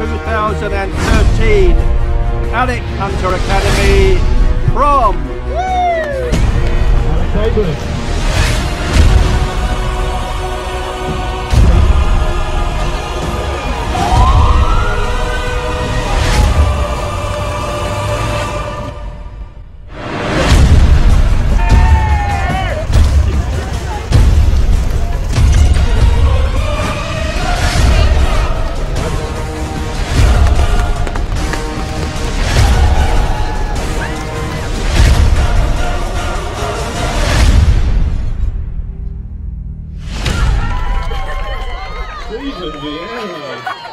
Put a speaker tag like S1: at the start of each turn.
S1: 2013 Alec Hunter Academy from
S2: Alex Ih, meu Deus.